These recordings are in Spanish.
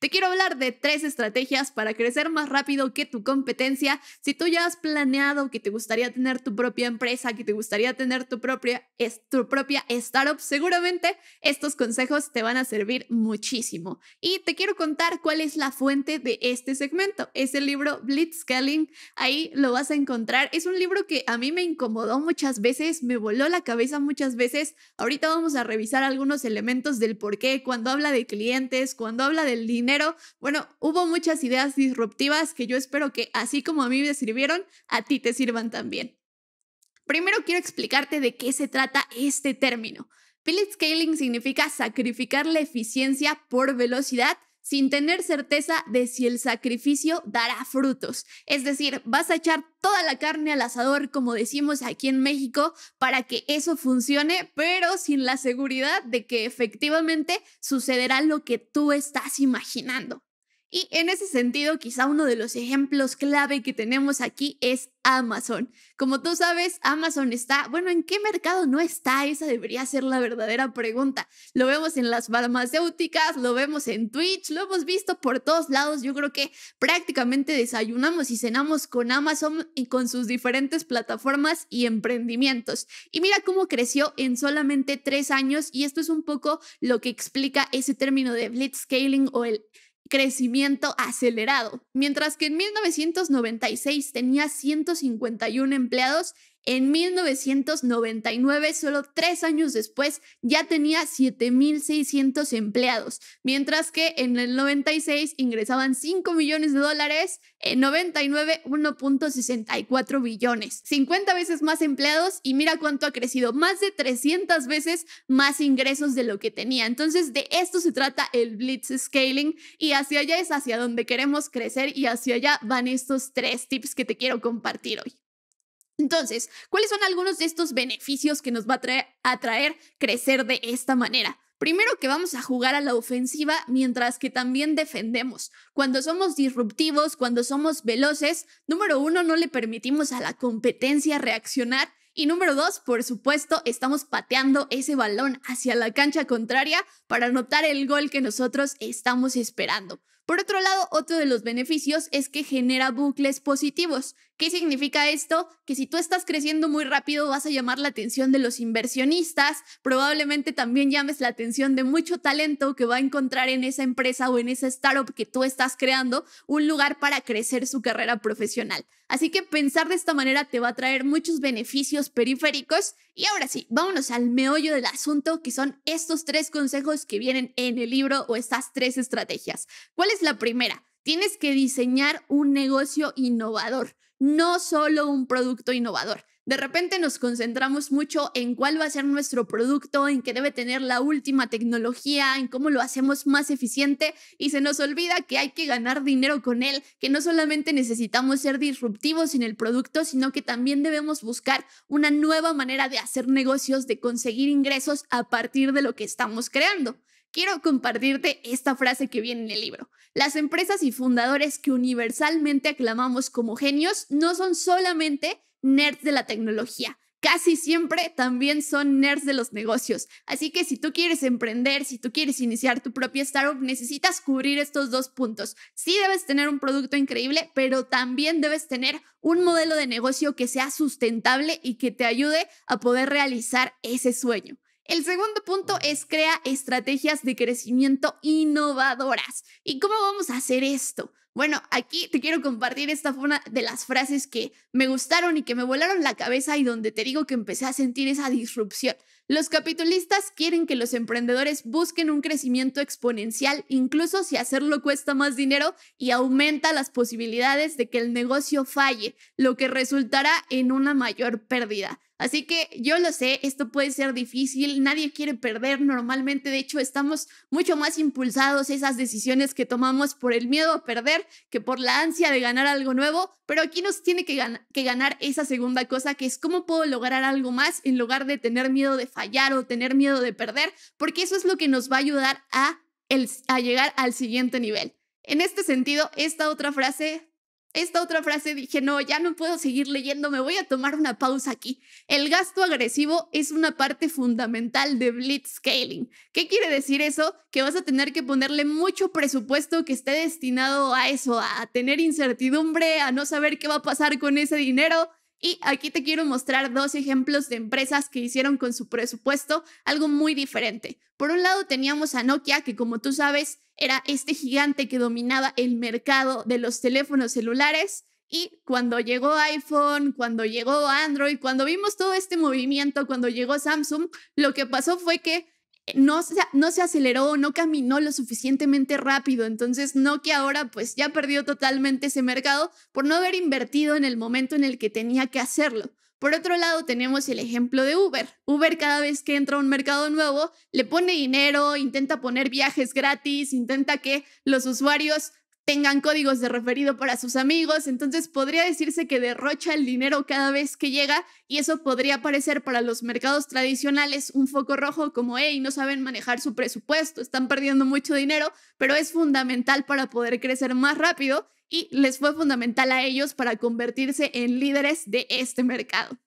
Te quiero hablar de tres estrategias para crecer más rápido que tu competencia. Si tú ya has planeado que te gustaría tener tu propia empresa, que te gustaría tener tu propia, tu propia startup, seguramente estos consejos te van a servir muchísimo. Y te quiero contar cuál es la fuente de este segmento. Es el libro Blitzscaling. Ahí lo vas a encontrar. Es un libro que a mí me incomodó muchas veces, me voló la cabeza muchas veces. Ahorita vamos a revisar algunos elementos del por qué, cuando habla de clientes, cuando habla del dinero bueno, hubo muchas ideas disruptivas que yo espero que así como a mí me sirvieron, a ti te sirvan también. Primero quiero explicarte de qué se trata este término. Scaling significa sacrificar la eficiencia por velocidad sin tener certeza de si el sacrificio dará frutos. Es decir, vas a echar toda la carne al asador, como decimos aquí en México, para que eso funcione, pero sin la seguridad de que efectivamente sucederá lo que tú estás imaginando. Y en ese sentido, quizá uno de los ejemplos clave que tenemos aquí es Amazon. Como tú sabes, Amazon está, bueno, ¿en qué mercado no está? Esa debería ser la verdadera pregunta. Lo vemos en las farmacéuticas, lo vemos en Twitch, lo hemos visto por todos lados. Yo creo que prácticamente desayunamos y cenamos con Amazon y con sus diferentes plataformas y emprendimientos. Y mira cómo creció en solamente tres años y esto es un poco lo que explica ese término de blitzscaling o el crecimiento acelerado. Mientras que en 1996 tenía 151 empleados, en 1999, solo tres años después, ya tenía 7.600 empleados, mientras que en el 96 ingresaban 5 millones de dólares, en 99 1.64 billones, 50 veces más empleados y mira cuánto ha crecido, más de 300 veces más ingresos de lo que tenía. Entonces de esto se trata el Blitz Scaling y hacia allá es hacia donde queremos crecer y hacia allá van estos tres tips que te quiero compartir hoy. Entonces, ¿cuáles son algunos de estos beneficios que nos va a traer, crecer de esta manera? Primero que vamos a jugar a la ofensiva mientras que también defendemos. Cuando somos disruptivos, cuando somos veloces, número uno, no le permitimos a la competencia reaccionar. Y número dos, por supuesto, estamos pateando ese balón hacia la cancha contraria para anotar el gol que nosotros estamos esperando. Por otro lado, otro de los beneficios es que genera bucles positivos. ¿Qué significa esto? Que si tú estás creciendo muy rápido vas a llamar la atención de los inversionistas, probablemente también llames la atención de mucho talento que va a encontrar en esa empresa o en esa startup que tú estás creando un lugar para crecer su carrera profesional. Así que pensar de esta manera te va a traer muchos beneficios periféricos. Y ahora sí, vámonos al meollo del asunto, que son estos tres consejos que vienen en el libro o estas tres estrategias. ¿Cuál la primera? Tienes que diseñar un negocio innovador, no solo un producto innovador. De repente nos concentramos mucho en cuál va a ser nuestro producto, en que debe tener la última tecnología, en cómo lo hacemos más eficiente y se nos olvida que hay que ganar dinero con él, que no solamente necesitamos ser disruptivos en el producto, sino que también debemos buscar una nueva manera de hacer negocios, de conseguir ingresos a partir de lo que estamos creando quiero compartirte esta frase que viene en el libro. Las empresas y fundadores que universalmente aclamamos como genios no son solamente nerds de la tecnología. Casi siempre también son nerds de los negocios. Así que si tú quieres emprender, si tú quieres iniciar tu propia startup, necesitas cubrir estos dos puntos. Sí debes tener un producto increíble, pero también debes tener un modelo de negocio que sea sustentable y que te ayude a poder realizar ese sueño. El segundo punto es crea estrategias de crecimiento innovadoras. ¿Y cómo vamos a hacer esto? Bueno, aquí te quiero compartir esta fue una de las frases que me gustaron y que me volaron la cabeza y donde te digo que empecé a sentir esa disrupción. Los capitalistas quieren que los emprendedores busquen un crecimiento exponencial, incluso si hacerlo cuesta más dinero y aumenta las posibilidades de que el negocio falle, lo que resultará en una mayor pérdida. Así que yo lo sé, esto puede ser difícil, nadie quiere perder normalmente, de hecho estamos mucho más impulsados esas decisiones que tomamos por el miedo a perder que por la ansia de ganar algo nuevo, pero aquí nos tiene que, que ganar esa segunda cosa que es cómo puedo lograr algo más en lugar de tener miedo de fallar o tener miedo de perder, porque eso es lo que nos va a ayudar a, a llegar al siguiente nivel. En este sentido, esta otra frase esta otra frase dije, no, ya no puedo seguir leyendo, me voy a tomar una pausa aquí. El gasto agresivo es una parte fundamental de blitzscaling. ¿Qué quiere decir eso? Que vas a tener que ponerle mucho presupuesto que esté destinado a eso, a tener incertidumbre, a no saber qué va a pasar con ese dinero. Y aquí te quiero mostrar dos ejemplos de empresas que hicieron con su presupuesto algo muy diferente. Por un lado teníamos a Nokia, que como tú sabes era este gigante que dominaba el mercado de los teléfonos celulares. Y cuando llegó iPhone, cuando llegó Android, cuando vimos todo este movimiento, cuando llegó Samsung, lo que pasó fue que no se, no se aceleró, no caminó lo suficientemente rápido. Entonces Nokia ahora pues ya perdió totalmente ese mercado por no haber invertido en el momento en el que tenía que hacerlo. Por otro lado, tenemos el ejemplo de Uber. Uber cada vez que entra a un mercado nuevo, le pone dinero, intenta poner viajes gratis, intenta que los usuarios tengan códigos de referido para sus amigos, entonces podría decirse que derrocha el dinero cada vez que llega y eso podría parecer para los mercados tradicionales un foco rojo como, hey, no saben manejar su presupuesto, están perdiendo mucho dinero, pero es fundamental para poder crecer más rápido y les fue fundamental a ellos para convertirse en líderes de este mercado.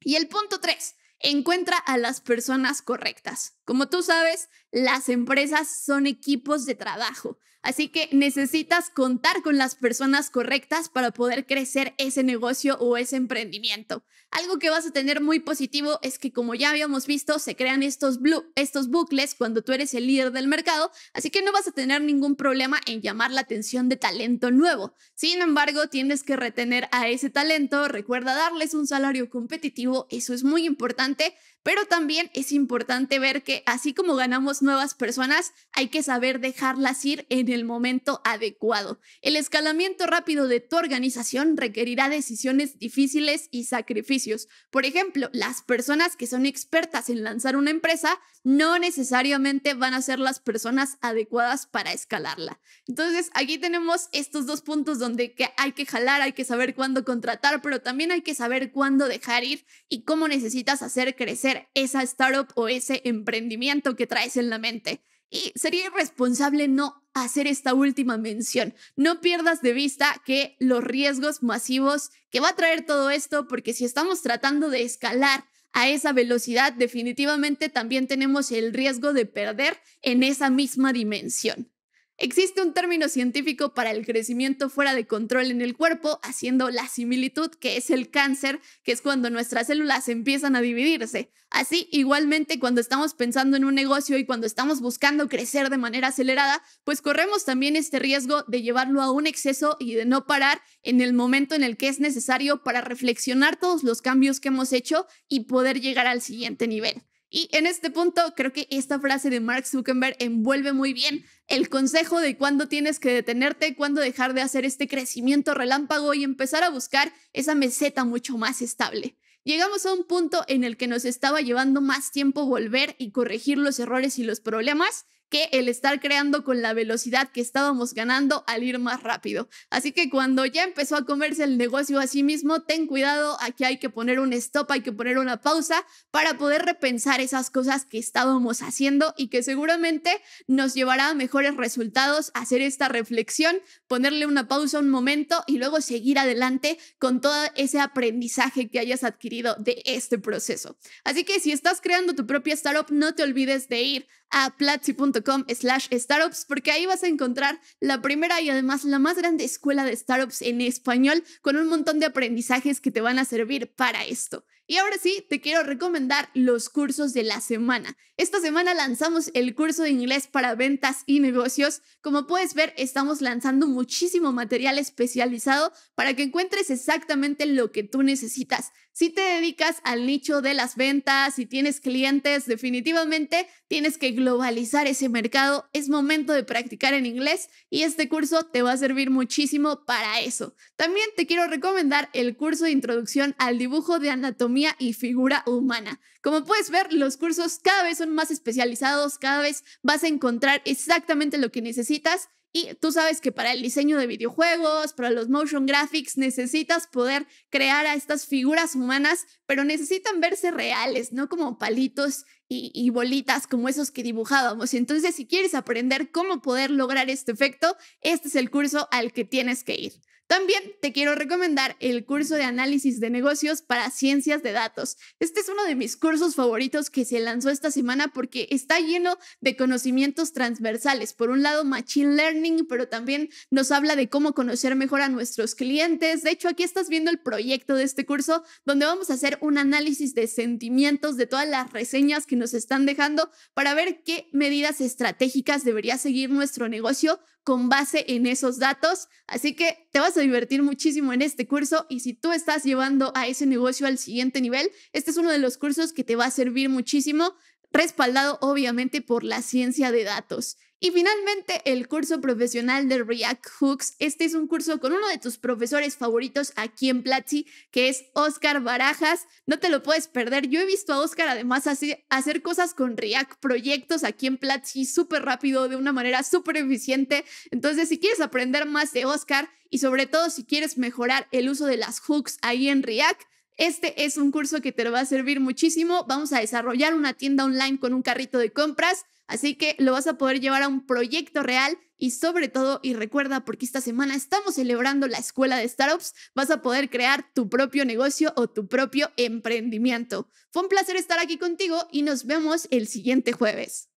Y el punto 3, encuentra a las personas correctas. Como tú sabes, las empresas son equipos de trabajo, así que necesitas contar con las personas correctas para poder crecer ese negocio o ese emprendimiento. Algo que vas a tener muy positivo es que como ya habíamos visto, se crean estos, estos bucles cuando tú eres el líder del mercado, así que no vas a tener ningún problema en llamar la atención de talento nuevo. Sin embargo, tienes que retener a ese talento, recuerda darles un salario competitivo, eso es muy importante, pero también es importante ver que así como ganamos nuevas personas, hay que saber dejarlas ir en el momento adecuado. El escalamiento rápido de tu organización requerirá decisiones difíciles y sacrificios. Por ejemplo, las personas que son expertas en lanzar una empresa no necesariamente van a ser las personas adecuadas para escalarla. Entonces, aquí tenemos estos dos puntos donde hay que jalar, hay que saber cuándo contratar, pero también hay que saber cuándo dejar ir y cómo necesitas hacer crecer esa startup o ese emprendimiento que traes en la mente. Y sería irresponsable no hacer esta última mención. No pierdas de vista que los riesgos masivos que va a traer todo esto, porque si estamos tratando de escalar a esa velocidad, definitivamente también tenemos el riesgo de perder en esa misma dimensión. Existe un término científico para el crecimiento fuera de control en el cuerpo, haciendo la similitud que es el cáncer, que es cuando nuestras células empiezan a dividirse. Así, igualmente, cuando estamos pensando en un negocio y cuando estamos buscando crecer de manera acelerada, pues corremos también este riesgo de llevarlo a un exceso y de no parar en el momento en el que es necesario para reflexionar todos los cambios que hemos hecho y poder llegar al siguiente nivel. Y en este punto creo que esta frase de Mark Zuckerberg envuelve muy bien el consejo de cuándo tienes que detenerte, cuándo dejar de hacer este crecimiento relámpago y empezar a buscar esa meseta mucho más estable. Llegamos a un punto en el que nos estaba llevando más tiempo volver y corregir los errores y los problemas que el estar creando con la velocidad que estábamos ganando al ir más rápido. Así que cuando ya empezó a comerse el negocio a sí mismo, ten cuidado, aquí hay que poner un stop, hay que poner una pausa para poder repensar esas cosas que estábamos haciendo y que seguramente nos llevará a mejores resultados hacer esta reflexión, ponerle una pausa un momento y luego seguir adelante con todo ese aprendizaje que hayas adquirido de este proceso. Así que si estás creando tu propia startup, no te olvides de ir a platzi.com slash startups porque ahí vas a encontrar la primera y además la más grande escuela de startups en español con un montón de aprendizajes que te van a servir para esto. Y ahora sí, te quiero recomendar los cursos de la semana. Esta semana lanzamos el curso de inglés para ventas y negocios. Como puedes ver, estamos lanzando muchísimo material especializado para que encuentres exactamente lo que tú necesitas. Si te dedicas al nicho de las ventas, si tienes clientes, definitivamente tienes que globalizar ese mercado. Es momento de practicar en inglés y este curso te va a servir muchísimo para eso. También te quiero recomendar el curso de introducción al dibujo de anatomía y figura humana. Como puedes ver, los cursos cada vez son más especializados, cada vez vas a encontrar exactamente lo que necesitas y tú sabes que para el diseño de videojuegos, para los motion graphics, necesitas poder crear a estas figuras humanas, pero necesitan verse reales, no como palitos y, bolitas como esos que dibujábamos. Entonces, si quieres aprender cómo poder lograr este efecto, este es el curso al que tienes que ir. También te quiero recomendar el curso de análisis de negocios para ciencias de datos. Este es uno de mis cursos favoritos que se lanzó esta semana porque está lleno de conocimientos transversales. Por un lado, Machine Learning, pero también nos habla de cómo conocer mejor a nuestros clientes. De hecho, aquí estás viendo el proyecto de este curso donde vamos a hacer un análisis de sentimientos de todas las reseñas que nos están dejando para ver qué medidas estratégicas debería seguir nuestro negocio con base en esos datos. Así que te a divertir muchísimo en este curso y si tú estás llevando a ese negocio al siguiente nivel, este es uno de los cursos que te va a servir muchísimo, respaldado obviamente por la ciencia de datos. Y finalmente, el curso profesional de React Hooks. Este es un curso con uno de tus profesores favoritos aquí en Platzi, que es Oscar Barajas. No te lo puedes perder. Yo he visto a Oscar además hacer cosas con React, proyectos aquí en Platzi súper rápido, de una manera súper eficiente. Entonces, si quieres aprender más de Oscar y sobre todo si quieres mejorar el uso de las hooks ahí en React, este es un curso que te va a servir muchísimo. Vamos a desarrollar una tienda online con un carrito de compras Así que lo vas a poder llevar a un proyecto real y sobre todo, y recuerda, porque esta semana estamos celebrando la escuela de startups, vas a poder crear tu propio negocio o tu propio emprendimiento. Fue un placer estar aquí contigo y nos vemos el siguiente jueves.